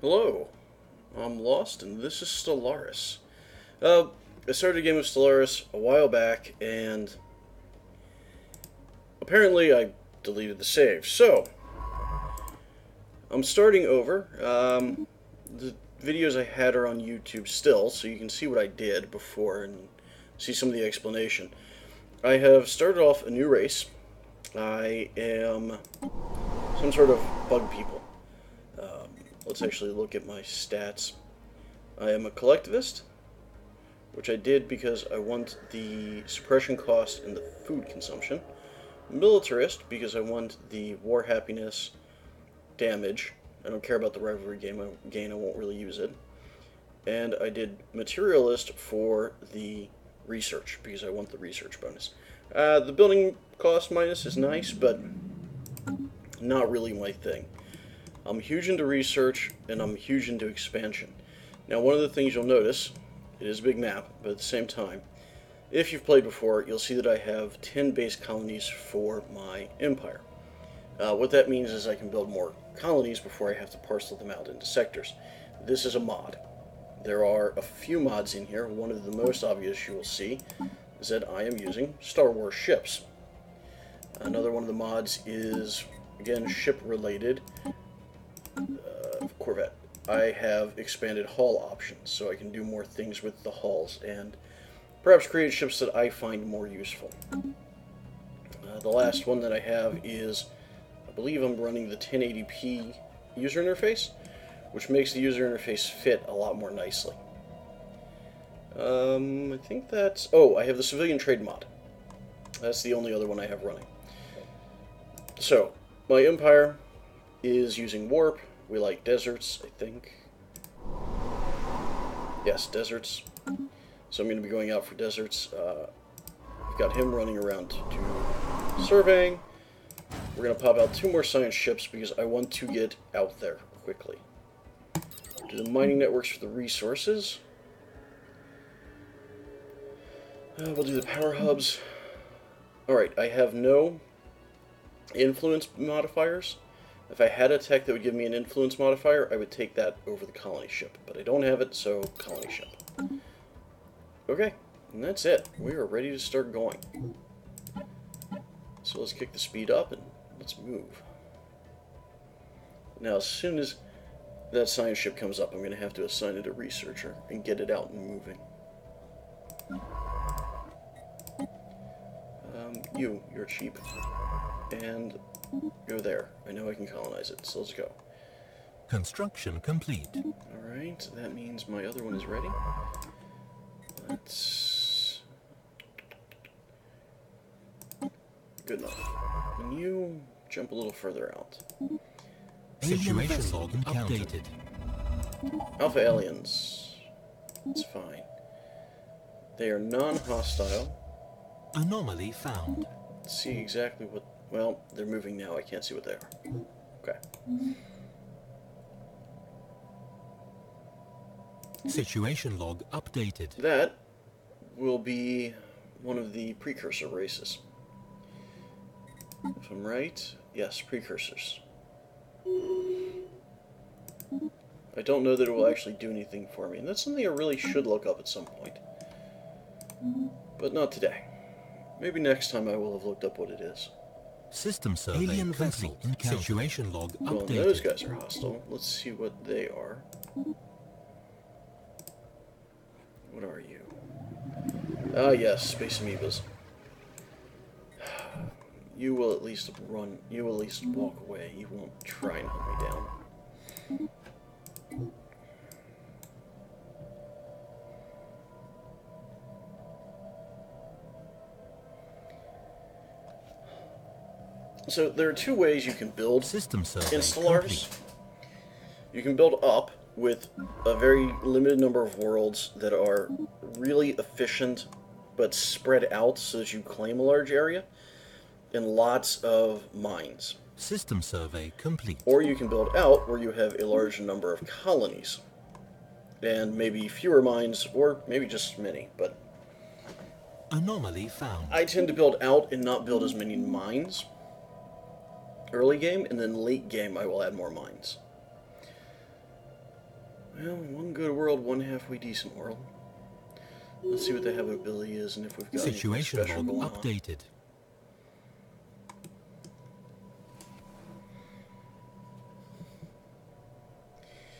Hello, I'm Lost, and this is Stellaris. Uh, I started a game of Stellaris a while back, and apparently I deleted the save. So, I'm starting over. Um, the videos I had are on YouTube still, so you can see what I did before and see some of the explanation. I have started off a new race. I am some sort of bug people. Let's actually look at my stats. I am a collectivist, which I did because I want the suppression cost and the food consumption. Militarist, because I want the war happiness damage. I don't care about the rivalry game gain, I won't really use it. And I did materialist for the research, because I want the research bonus. Uh, the building cost minus is nice, but not really my thing. I'm huge into research, and I'm huge into expansion. Now, one of the things you'll notice, it is a big map, but at the same time, if you've played before, you'll see that I have 10 base colonies for my empire. Uh, what that means is I can build more colonies before I have to parcel them out into sectors. This is a mod. There are a few mods in here. One of the most obvious you will see is that I am using Star Wars ships. Another one of the mods is, again, ship related, Corvette. I have expanded hull options, so I can do more things with the hulls, and perhaps create ships that I find more useful. Uh, the last one that I have is, I believe I'm running the 1080p user interface, which makes the user interface fit a lot more nicely. Um, I think that's... Oh, I have the civilian trade mod. That's the only other one I have running. So, my empire is using warp. We like deserts, I think. Yes, deserts. So I'm going to be going out for deserts. Uh, I've got him running around to do surveying. We're going to pop out two more science ships because I want to get out there quickly. Do the mining networks for the resources. Uh, we'll do the power hubs. Alright, I have no influence modifiers. If I had a tech that would give me an influence modifier, I would take that over the colony ship. But I don't have it, so colony ship. Okay, and that's it. We are ready to start going. So let's kick the speed up and let's move. Now, as soon as that science ship comes up, I'm going to have to assign it a researcher and get it out and moving. Um, you, you're cheap. And go there. I know I can colonize it, so let's go. Construction complete. Alright, that means my other one is ready. Let's... Good enough. Can you jump a little further out? Situation log updated. Alpha aliens. It's fine. They are non-hostile. Anomaly found. Let's see exactly what... Well, they're moving now. I can't see what they are. Okay. Mm-hmm. Situation log updated. That will be one of the precursor races. If I'm right, yes, precursors. I don't know that it will actually do anything for me, and that's something I really should look up at some point. But not today. Maybe next time I will have looked up what it is. System survey Alien vessel. Situation log well, updated. those guys are hostile. Let's see what they are. What are you? Ah, yes, space amoebas. You will at least run. You will at least walk away. You won't try and hunt me down. So there are two ways you can build System survey in Stellaris. complete. You can build up with a very limited number of worlds that are really efficient but spread out so that you claim a large area and lots of mines. System survey complete. Or you can build out where you have a large number of colonies and maybe fewer mines or maybe just many, but Anomaly found. I tend to build out and not build as many mines early game, and then late game I will add more mines. Well, one good world, one halfway decent world. Let's see what the habitability is and if we've got Situation anything special log going on. updated.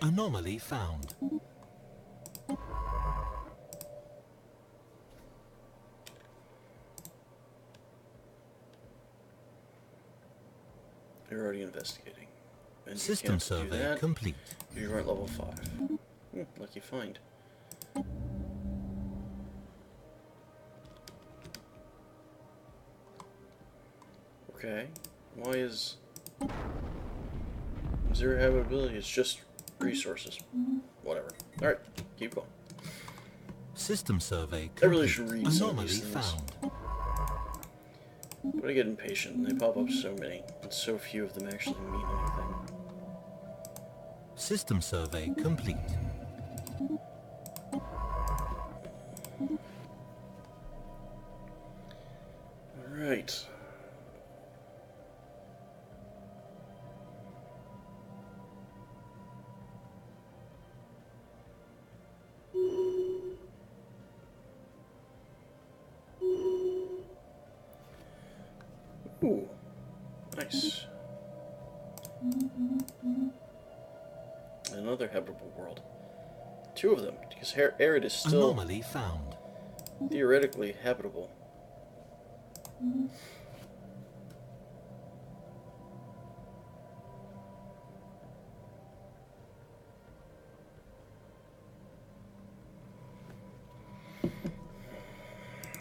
Anomaly found. You're already investigating. And System survey that. complete. You're at level 5. Hmm, lucky find. Okay. Why is zero habitability? It's just resources. Whatever. Alright, keep going. System survey complete. I really should read some of these things. found. But I get impatient and they pop up so many, and so few of them actually mean anything. System survey complete. Alright. Of them, Her- Arid is still Anomaly found. theoretically habitable.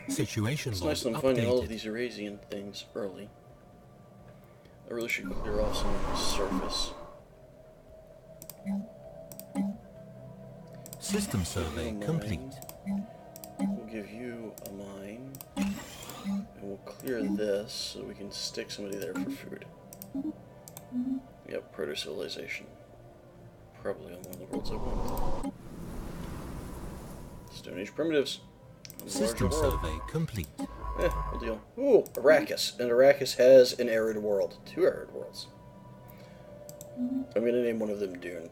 Situation It's nice that I'm finding all of these Eurasian things early. I really should clear off some of the surface. System survey complete. We'll give you a mine. And we'll clear this so we can stick somebody there for food. Yep, proto-civilization. Probably on one of the worlds I want. Stone Age primitives. On the larger System survey complete. Eh, we'll deal. Ooh, Arrakis. And Arrakis has an arid world. Two arid worlds. I'm gonna name one of them Dune.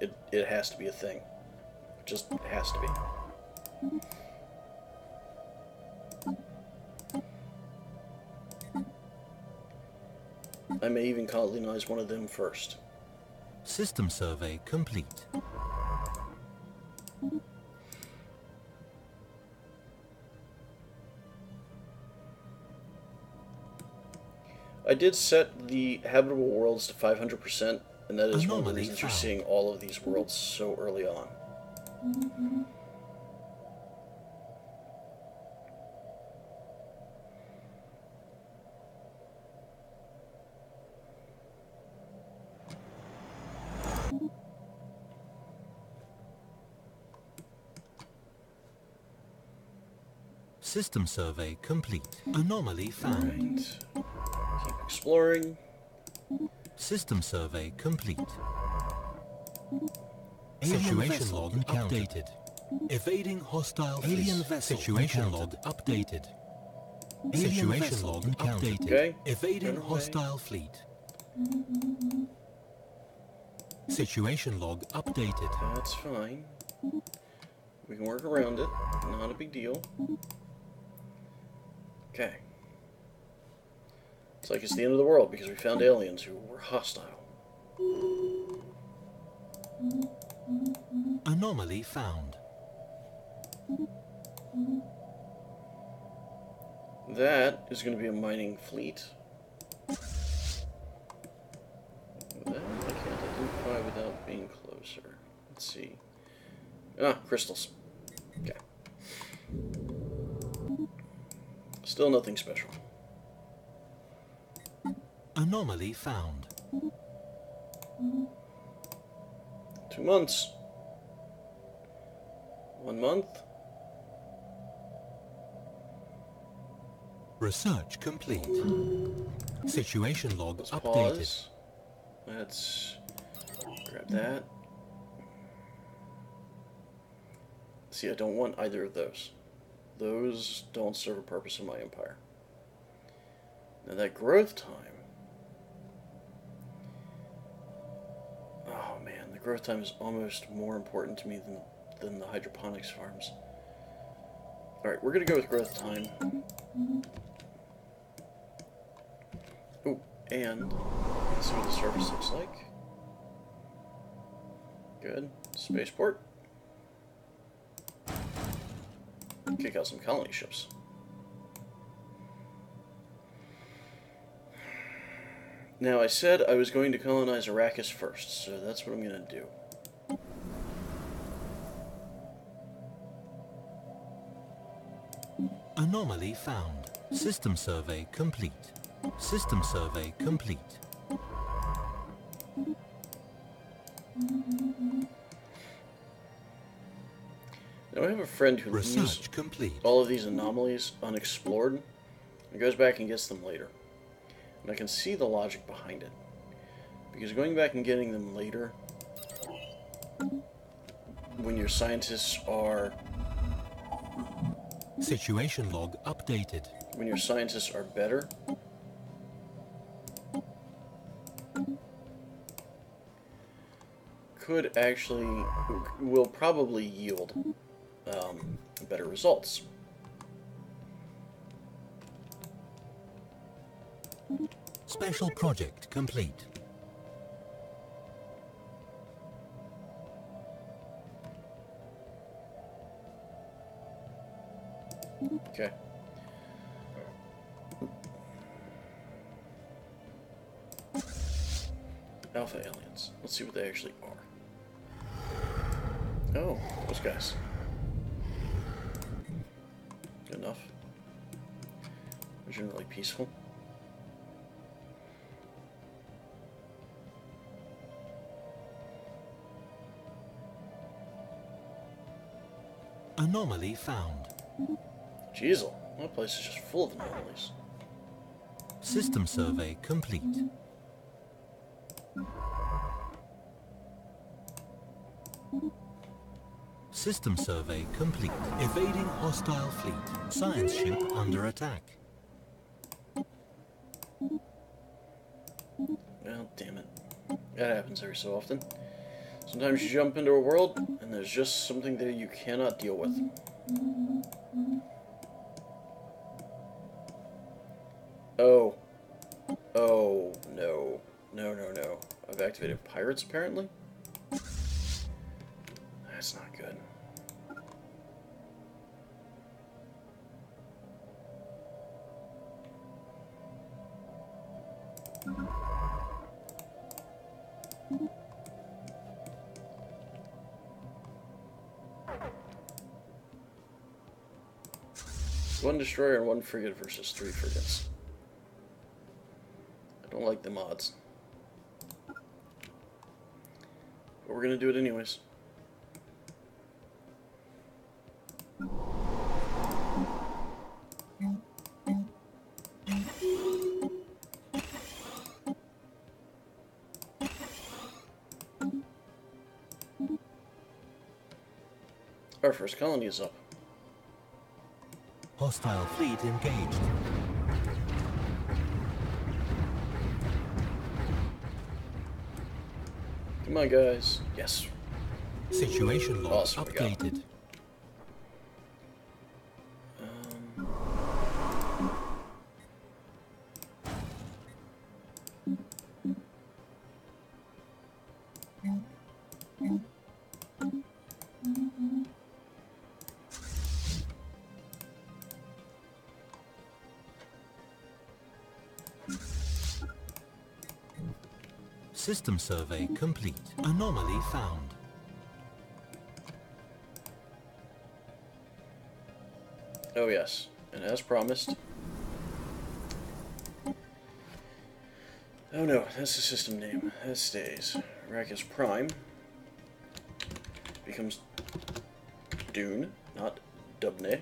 It, it has to be a thing. Just has to be. I may even colonize one of them first. System survey complete. I did set the habitable worlds to 500%, and that is one of the reasons you're seeing all of these worlds so early on. System survey complete. Anomaly found. Right. Keep exploring. System survey complete. Alien Situation vessel log encountered. updated. Evading hostile Alien fleet. vessel Situation log updated. Alien Situation vessel log updated. Okay. Evading Run hostile fleet. Situation log updated. That's fine. We can work around it. Not a big deal. Okay. It's like it's the end of the world because we found aliens who were hostile. Anomaly found. That is going to be a mining fleet. That I can't identify without being closer. Let's see. Ah, crystals. Okay. Still nothing special. Anomaly found. Two months. One month. Research complete. Situation log Let's updated. pause. Let's grab that. See, I don't want either of those. Those don't serve a purpose in my empire. Now that growth time. Growth time is almost more important to me than, than the hydroponics farms. Alright, we're going to go with growth time. Oh, and let's see what the surface looks like. Good. Spaceport. Kick out some colony ships. Now, I said I was going to colonize Arrakis first, so that's what I'm going to do. Anomaly found. System survey complete. System survey complete. Now, I have a friend who Research leaves complete. all of these anomalies unexplored and goes back and gets them later. And I can see the logic behind it. Because going back and getting them later, when your scientists are Situation log updated. when your scientists are better, could actually will probably yield um, better results. Special project complete. Okay. Alpha aliens. Let's see what they actually are. Oh, those guys. Good enough. Generally peaceful. Anomaly found. Jeez, my place is just full of anomalies. System survey complete. System survey complete. Evading hostile fleet. Science ship under attack. Well, damn it. That happens every so often. Sometimes you jump into a world, and there's just something there you cannot deal with. Oh. Oh, no. No, no, no. I've activated pirates, apparently? That's not destroyer and one frigate versus three frigates. I don't like the mods. But we're gonna do it anyways. Our first colony is up. Hostile fleet engaged. Come on, guys. Yes. Situation log Awesome, updated. System survey complete. Anomaly found. oh, yes. And as promised. Oh no, that's the system name. That stays. Arrakis Prime becomes Dune, not Dubne.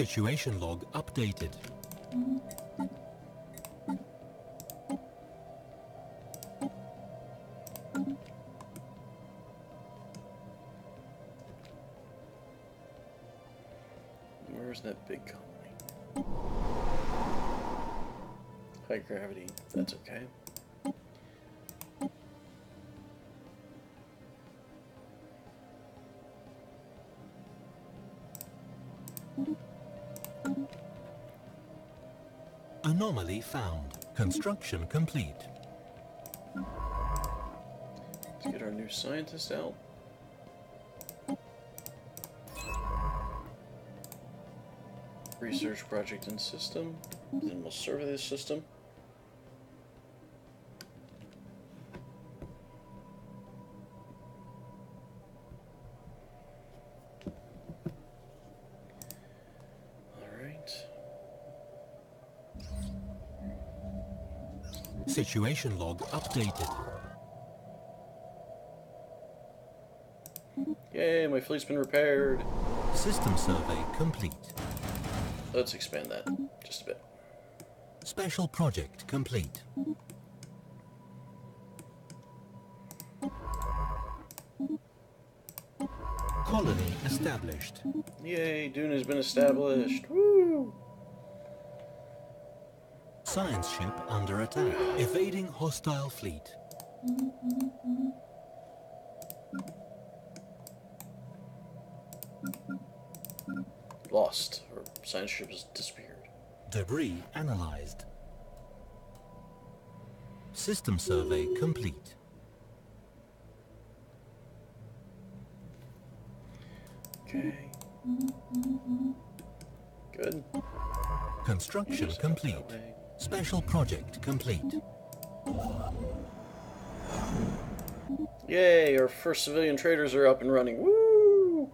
Situation log updated. wasn't that big colony. High gravity, that's okay. Anomaly found. Construction complete. Let's get our new scientist out. Research project and system. Then we'll survey the system. Alright. Situation log updated. Yay, my fleet's been repaired. System survey complete. Let's expand that just a bit. Special project complete. Colony established. Yay, Dune has been established. Woo! Science ship under attack. Evading hostile fleet. Lost. Or science ship has disappeared. Debris analyzed. System survey complete. Okay. Good. Construction complete. Special project complete. Yay, our first civilian traders are up and running. Woo!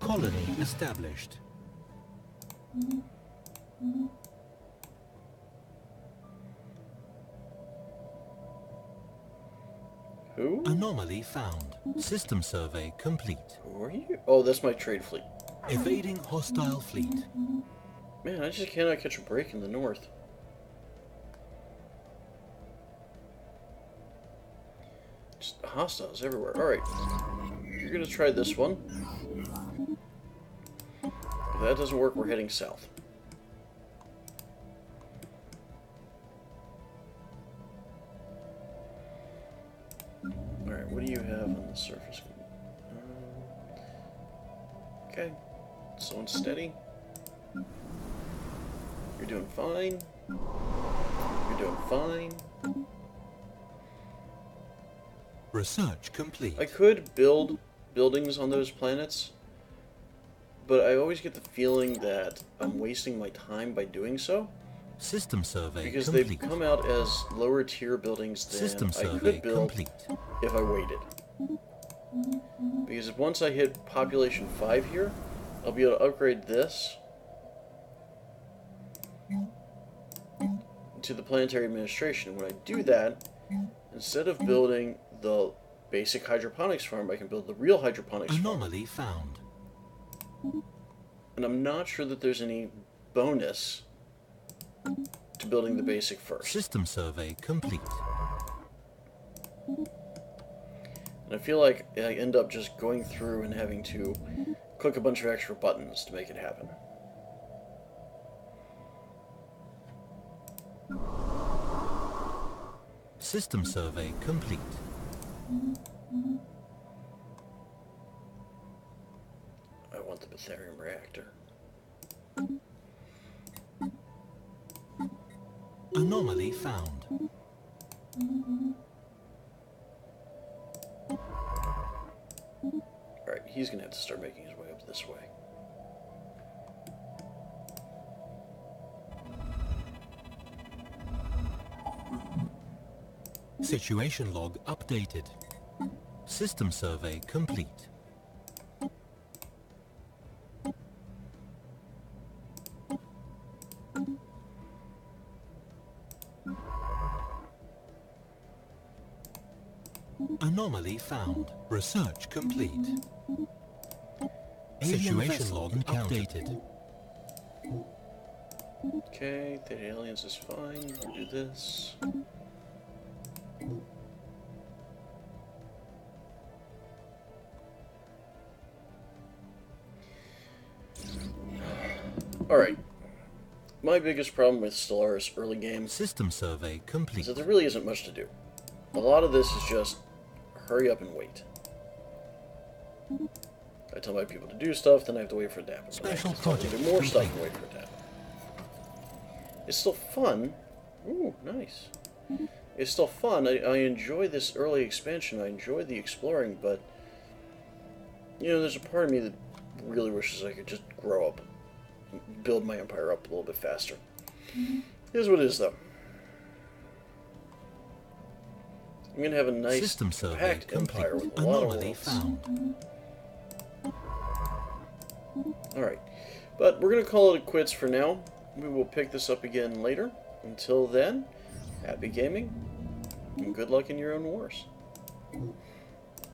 Colony established. Who? Anomaly found. System survey complete. Who are you? Oh, that's my trade fleet. Evading hostile fleet. Man, I just cannot catch a break in the north. Just hostiles everywhere. Alright. You're gonna try this one. If that doesn't work, we're heading south. What do you have on the surface? Um, okay. So unsteady. You're doing fine. You're doing fine. Research complete. I could build buildings on those planets, but I always get the feeling that I'm wasting my time by doing so System survey because complete. they've come out as lower tier buildings than System I could build complete. If I waited. Because once I hit population 5 here, I'll be able to upgrade this to the planetary administration. When I do that, instead of building the basic hydroponics farm, I can build the real hydroponics farm. Anomaly found. And I'm not sure that there's any bonus to building the basic first. System survey complete. And I feel like I end up just going through and having to click a bunch of extra buttons to make it happen. System survey complete. I want the Betharium reactor. Anomaly found. He's gonna have to start making his way up this way. Situation log updated. System survey complete. Anomaly found. Research complete. Alien Situation log updated. Okay, the aliens is fine. We'll do this. Alright. My biggest problem with Stellaris early game System survey complete. is that there really isn't much to do. A lot of this is just hurry up and wait. I tell my people to do stuff, then I have to wait for it to happen. Then I have Special to tell them to project do more stuff and wait for it to happen. It's still fun. Ooh, nice. It's still fun. I, I enjoy this early expansion. I enjoy the exploring, but you know, there's a part of me that really wishes I could just grow up, build my empire up a little bit faster. Here's what it is, though. I'm gonna have a nice, System compact empire with a lot of worlds. Found. Alright. But we're going to call it a quits for now. We will pick this up again later. Until then, happy gaming, and good luck in your own wars.